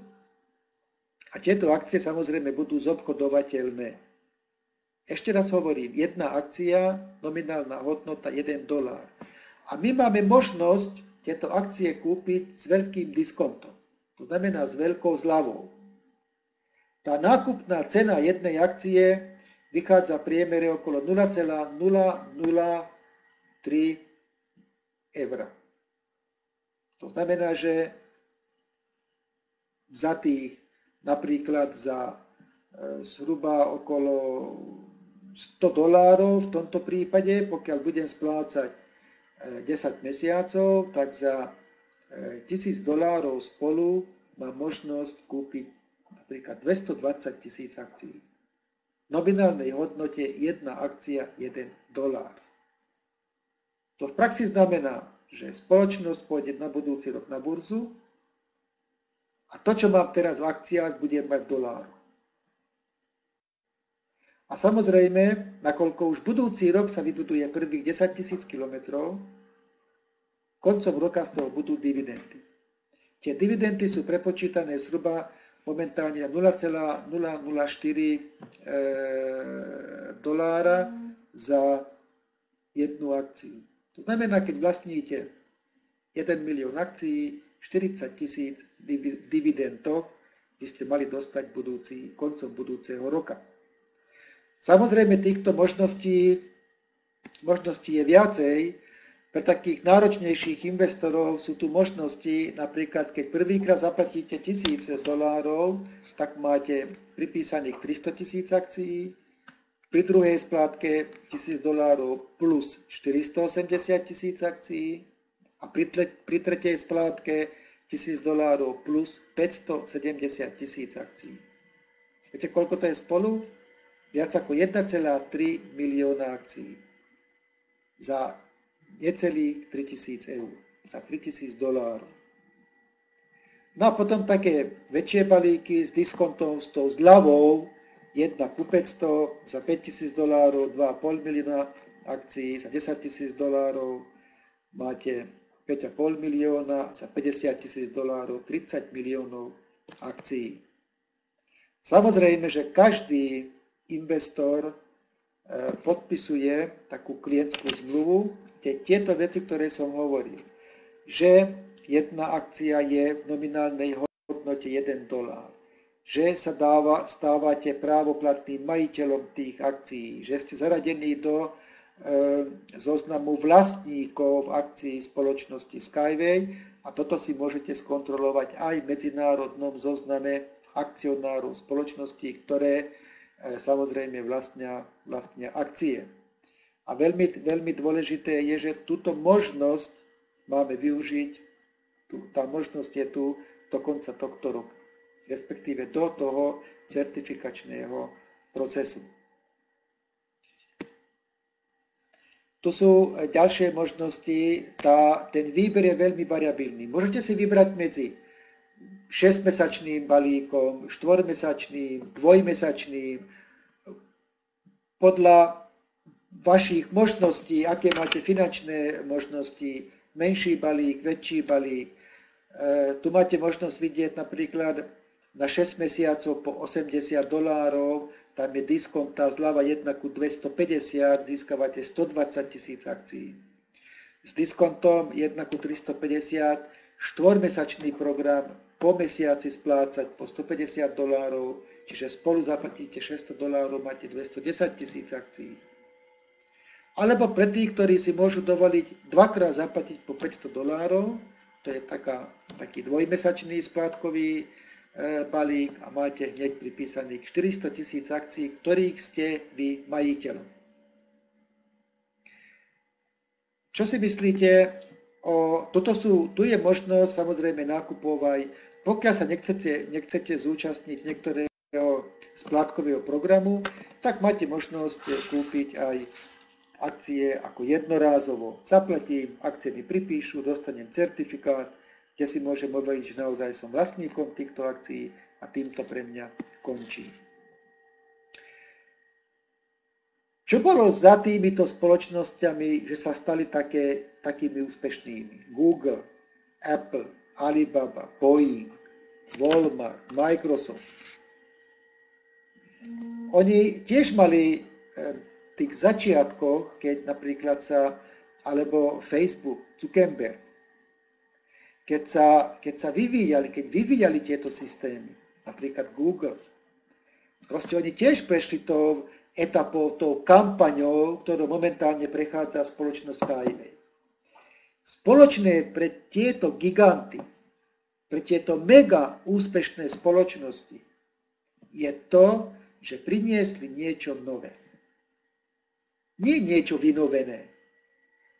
a tieto akcie samozrejme budú zobchodovateľné. Ešte raz hovorím, jedna akcia, nominálna hodnota 1 dolár. A my máme možnosť tieto akcie kúpiť s veľkým diskontom. To znamená s veľkou zľavou. Tá nákupná cena jednej akcie vychádza v priemere okolo 0,003 eur. To znamená, že za tých napríklad za e, zhruba okolo 100 dolárov v tomto prípade, pokiaľ budem splácať 10 e, mesiacov, tak za 1000 e, dolárov spolu mám možnosť kúpiť napríklad 220 tisíc akcií. V nominálnej hodnote jedna akcia 1 dolár. To v praxi znamená, že spoločnosť pôjde na budúci rok na burzu a to, čo mám teraz v akciách, budem mať v doláru. A samozrejme, nakoľko už budúci rok sa vybuduje prvých 10 tisíc kilometrov, koncom roka z toho budú dividendy. Tie dividendy sú prepočítané zhruba momentálne na 0,004 e, dolára za jednu akciu. To znamená, keď vlastníte 1 milión akcií, 40 tisíc dividendov by ste mali dostať budúci, koncom budúceho roka. Samozrejme, týchto možností, možností je viacej. Pre takých náročnejších investorov sú tu možnosti, napríklad keď prvýkrát zaplatíte tisíc dolárov, tak máte pripísaných 300 tisíc akcií, pri druhej splátke 1000 dolárov plus 480 tisíc akcií a pri, pri tretej splátke 1000 dolárov plus 570 tisíc akcií. Viete, koľko to je spolu? viac ako 1,3 milióna akcií za necelých 3000 eur, za 3000 dolárov. No a potom také väčšie balíky s diskontom, s tou zľavou, jedna ku 500 za 5000 dolárov, 2,5 milióna akcií za 10 tisíc dolárov, máte 5,5 milióna za 50 tisíc dolárov, 30 miliónov akcií. Samozrejme, že každý investor podpisuje takú klientskú zmluvu, kde tieto veci, ktoré som hovoril, že jedna akcia je v nominálnej hodnote 1 dolár, že sa dáva, stávate právoplatným majiteľom tých akcií, že ste zaradení do e, zoznamu vlastníkov akcií spoločnosti Skyway a toto si môžete skontrolovať aj v medzinárodnom zozname akcionárov spoločností, ktoré E, samozrejme vlastnia, vlastnia akcie. A veľmi, veľmi dôležité je, že túto možnosť máme využiť, tu, tá možnosť je tu do konca tohto roku, respektíve do toho certifikačného procesu. Tu sú ďalšie možnosti, tá, ten výber je veľmi variabilný. Môžete si vybrať medzi 6-mesačným balíkom, 4-mesačným, dvojmesačným, podľa vašich možností, aké máte finančné možnosti, menší balík, väčší balík. E, tu máte možnosť vidieť napríklad na 6 mesiacov po 80 dolárov, tam je diskont, tá zľava 1 ku 250, získavate 120 tisíc akcií. S diskontom 1 ku 350, štvormesačný program po mesiaci splácať po 150 dolárov, čiže spolu zaplatíte 600 dolárov, máte 210 tisíc akcií. Alebo pre tých, ktorí si môžu dovoliť dvakrát zaplatiť po 500 dolárov, to je taká, taký dvojmesačný splátkový e, balík a máte hneď pripísaných 400 tisíc akcií, ktorých ste vy majiteľom. Čo si myslíte o, toto sú, tu je možnosť samozrejme nákupov aj pokiaľ sa nechcete, nechcete zúčastniť niektorého splátkového programu, tak máte možnosť kúpiť aj akcie ako jednorázovo. Zaplatím, akcie mi pripíšu, dostanem certifikát, kde si môžem overiť, že naozaj som vlastníkom týchto akcií a týmto pre mňa končí. Čo bolo za týmito spoločnosťami, že sa stali také, takými úspešnými? Google, Apple, Alibaba, Boeing, Walmart, Microsoft. Oni tiež mali v tých začiatkoch, keď napríklad sa, alebo Facebook, Zuckerberg, keď sa, keď sa vyvíjali, keď vyvíjali tieto systémy, napríklad Google, proste oni tiež prešli tou etapou, tou kampaňou, ktorú momentálne prechádza spoločnosť Skyway. Spoločné pre tieto giganty, pre tieto mega úspešné spoločnosti je to, že priniesli niečo nové. Nie niečo vynovené,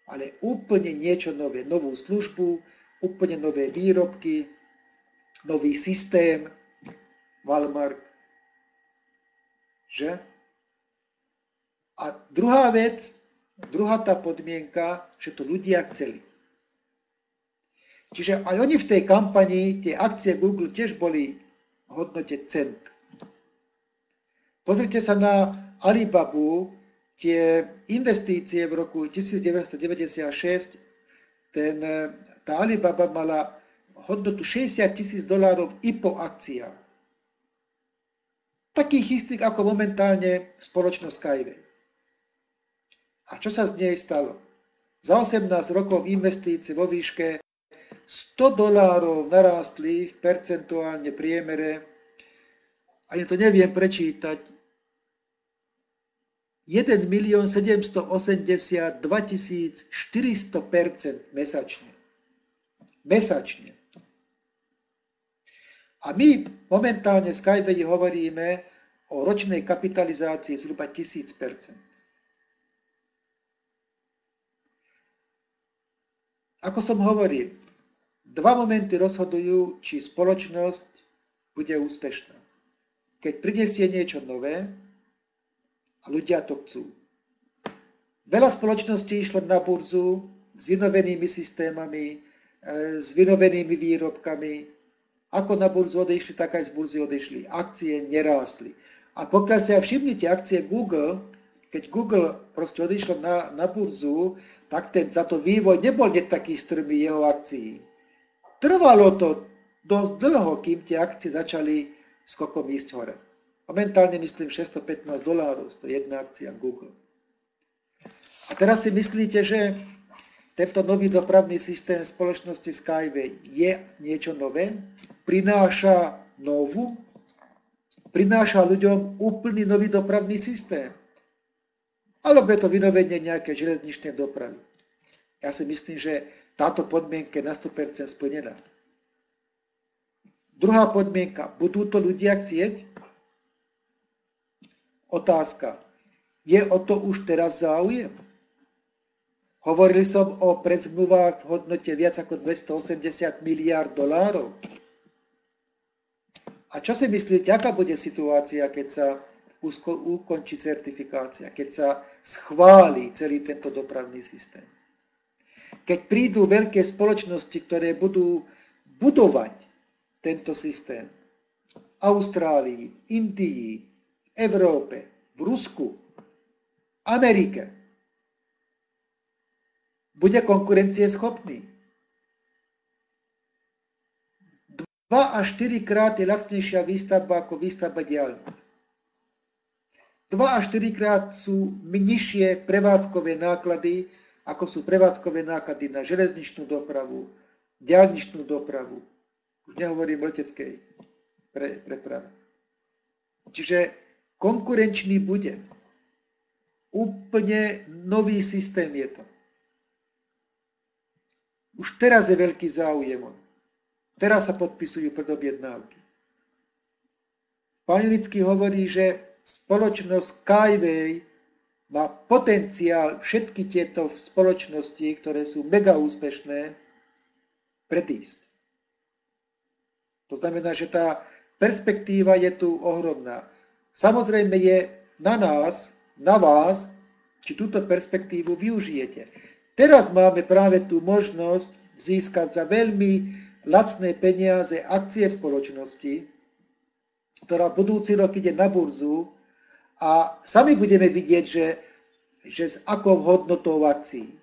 ale úplne niečo nové. Novú službu, úplne nové výrobky, nový systém, Walmart. Že? A druhá vec, druhá tá podmienka, že to ľudia chceli. Čiže aj oni v tej kampani, tie akcie Google tiež boli v hodnote cent. Pozrite sa na Alibabu, tie investície v roku 1996, ten, tá Alibaba mala hodnotu 60 tisíc dolárov i po akciách. Takých istých ako momentálne spoločnosť Skyway. A čo sa z nej stalo? Za 18 rokov investície vo výške 100 dolárov narástli v percentuálne priemere, ani to neviem prečítať, 1 milión 782 400% mesačne. Mesačne. A my momentálne v Skyway hovoríme o ročnej kapitalizácii zhruba 1000 Ako som hovoril, dva momenty rozhodujú, či spoločnosť bude úspešná. Keď prinesie niečo nové a ľudia to chcú. Veľa spoločností išlo na burzu s vynovenými systémami, e, s vynovenými výrobkami. Ako na burzu odešli, tak aj z burzy odešli. Akcie nerástli. A pokiaľ si aj všimnite akcie Google, keď Google proste odišlo na, na burzu, tak ten, za to vývoj nebol nie taký strmý jeho akcií. Trvalo to dosť dlho, kým tie akcie začali skokom ísť hore. Momentálne myslím 615 dolárov, to je jedna akcia Google. A teraz si myslíte, že tento nový dopravný systém spoločnosti Skyway je niečo nové? Prináša novú? Prináša ľuďom úplný nový dopravný systém? alebo je to vynovenie nejaké železničnej dopravy. Ja si myslím, že táto podmienka je na 100% splnená. Druhá podmienka, budú to ľudia chcieť? Otázka, je o to už teraz záujem? Hovorili som o predzmluvách v hodnote viac ako 280 miliard dolárov. A čo si myslíte, aká bude situácia, keď sa ukončí certifikácia, keď sa schváli celý tento dopravný systém. Keď prídu veľké spoločnosti, ktoré budú budovať tento systém v Austrálii, Indii, Európe, v Rusku, Amerike, bude konkurencie schopný. Dva až 4 krát je lacnejšia výstavba ako výstavba diálnic. 2 až 4 krát sú nižšie prevádzkové náklady, ako sú prevádzkové náklady na železničnú dopravu, diálničnú dopravu, už nehovorím leteckej pre, preprave. Čiže konkurenčný bude. Úplne nový systém je to. Už teraz je veľký záujem. Teraz sa podpisujú predobjednávky. Pán Junický hovorí, že spoločnosť Skyway má potenciál všetky tieto spoločnosti, ktoré sú mega úspešné, predísť. To znamená, že tá perspektíva je tu ohromná. Samozrejme je na nás, na vás, či túto perspektívu využijete. Teraz máme práve tú možnosť získať za veľmi lacné peniaze akcie spoločnosti, ktorá budúci rok ide na burzu a sami budeme vidieť, že, že s akou hodnotou akcií.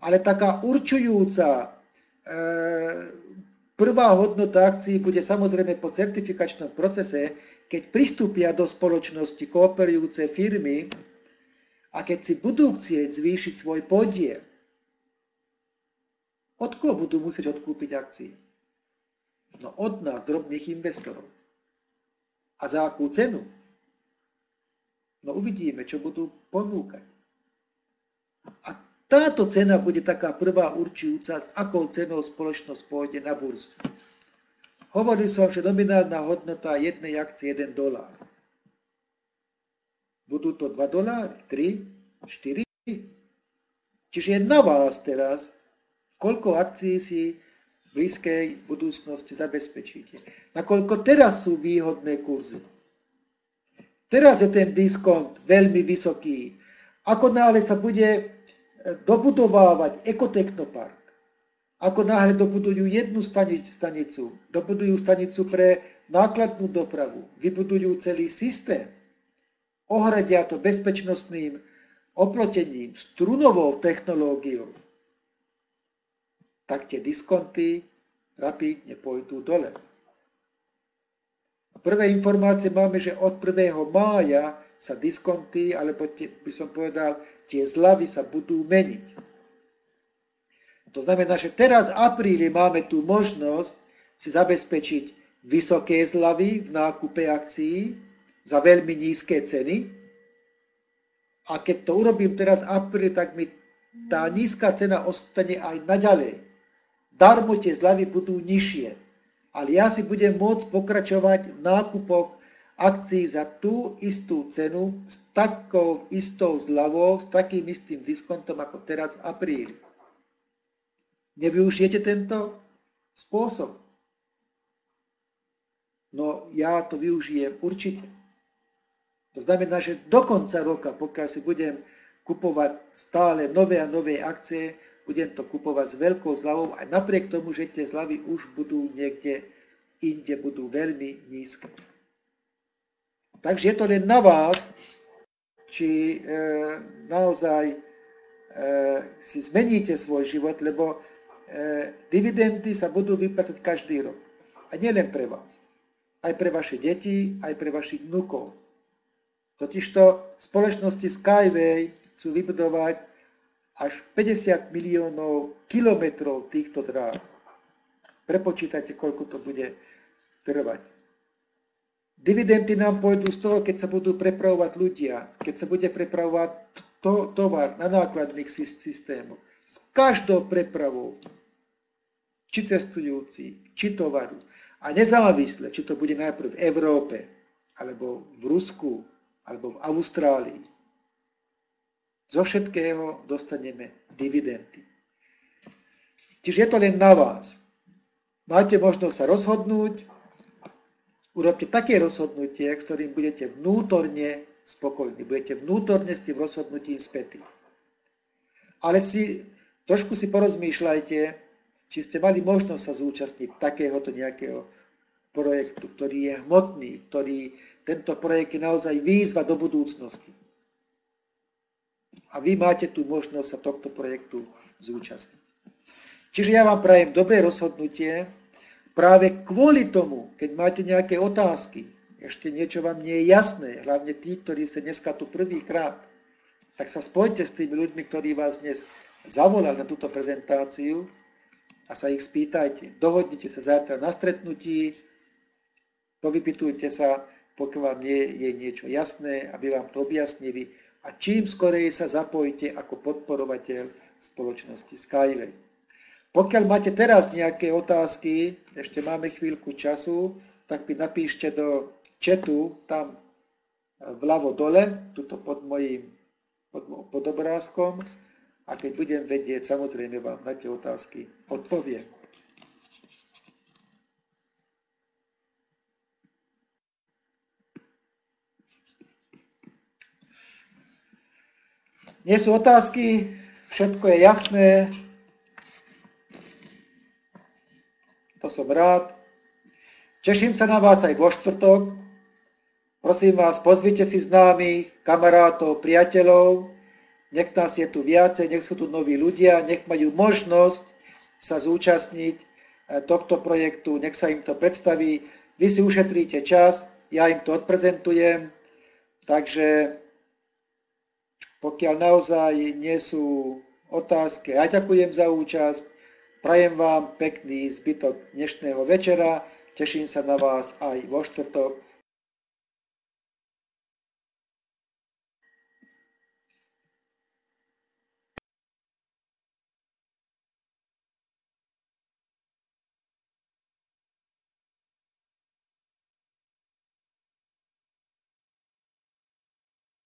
Ale taká určujúca e, prvá hodnota akcií bude samozrejme po certifikačnom procese, keď pristúpia do spoločnosti kooperujúce firmy a keď si budú chcieť zvýšiť svoj podiel, od koho budú musieť odkúpiť akcie? No od nás, drobných investorov. A za akú cenu? No uvidíme, čo budú ponúkať. A táto cena bude taká prvá určujúca, s akou cenou spoločnosť pôjde na burzu. Hovoril som, že nominálna hodnota jednej akcie je 1 dolár. Budú to 2 doláry, 3, 4? Čiže je na vás teraz, koľko akcií si blízkej budúcnosti zabezpečíte. Nakoľko teraz sú výhodné kurzy. Teraz je ten diskont veľmi vysoký. Ako náhle sa bude e, dobudovávať ekotechnopark, Ako náhle dobudujú jednu stanicu, dobudujú stanicu pre nákladnú dopravu, vybudujú celý systém, ohradia to bezpečnostným oplotením, strunovou technológiou, tak tie diskonty rapidne pôjdu dole. Prvé informácie máme, že od 1. mája sa diskonty, alebo tie, by som povedal, tie zlavy sa budú meniť. To znamená, že teraz v apríli máme tú možnosť si zabezpečiť vysoké zľavy v nákupe akcií za veľmi nízke ceny. A keď to urobím teraz v apríli, tak mi tá nízka cena ostane aj naďalej. Darmo tie zľavy budú nižšie. Ale ja si budem môcť pokračovať v nákupoch akcií za tú istú cenu s takou istou zľavou, s takým istým diskontom ako teraz v apríli. Nevyužijete tento spôsob? No ja to využijem určite. To znamená, že do konca roka, pokiaľ si budem kupovať stále nové a nové akcie, budem to kupovať s veľkou zľavou aj napriek tomu, že tie zľavy už budú niekde inde, budú veľmi nízke. Takže je to len na vás, či e, naozaj e, si zmeníte svoj život, lebo E, dividendy sa budú vyplácať každý rok. A nielen pre vás. Aj pre vaše deti, aj pre vašich vnúkov. Totižto spoločnosti Skyway chcú vybudovať až 50 miliónov kilometrov týchto dráh. Prepočítajte, koľko to bude trvať. Dividendy nám pôjdu z toho, keď sa budú prepravovať ľudia, keď sa bude prepravovať to, tovar na nákladných systémoch. S každou prepravou či cestujúci, či tovaru. A nezávisle, či to bude najprv v Európe, alebo v Rusku, alebo v Austrálii. Zo všetkého dostaneme dividendy. Čiže je to len na vás. Máte možnosť sa rozhodnúť, urobte také rozhodnutie, s ktorým budete vnútorne spokojní, budete vnútorne s tým rozhodnutím spätí. Ale si, trošku si porozmýšľajte, či ste mali možnosť sa zúčastniť takéhoto nejakého projektu, ktorý je hmotný, ktorý tento projekt je naozaj výzva do budúcnosti. A vy máte tu možnosť sa tohto projektu zúčastniť. Čiže ja vám prajem dobré rozhodnutie, práve kvôli tomu, keď máte nejaké otázky, ešte niečo vám nie je jasné, hlavne tí, ktorí ste dneska tu prvýkrát, tak sa spojte s tými ľuďmi, ktorí vás dnes zavolali na túto prezentáciu a sa ich spýtajte. Dohodnite sa zajtra na stretnutí, povypitujte sa, pokiaľ vám nie je niečo jasné, aby vám to objasnili a čím skorej sa zapojíte ako podporovateľ spoločnosti Skyway. Pokiaľ máte teraz nejaké otázky, ešte máme chvíľku času, tak mi napíšte do četu tam vľavo dole, tuto pod mojím pod, pod obrázkom a keď budem vedieť, samozrejme vám na tie otázky odpoviem. Nie sú otázky, všetko je jasné. To som rád. Teším sa na vás aj vo štvrtok. Prosím vás, pozvite si známych, kamarátov, priateľov, nech nás je tu viacej, nech sú tu noví ľudia, nech majú možnosť sa zúčastniť e, tohto projektu, nech sa im to predstaví. Vy si ušetríte čas, ja im to odprezentujem, takže pokiaľ naozaj nie sú otázky, ja ďakujem za účasť, prajem vám pekný zbytok dnešného večera, teším sa na vás aj vo štvrtok